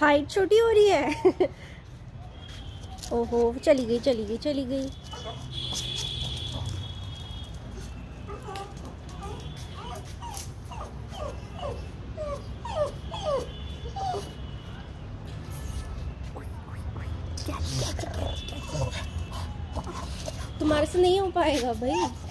Height छोटी हो रही है? ओहो, चली गई चली गई चली गई। तुम्हारे से नहीं हो पाएगा भाई।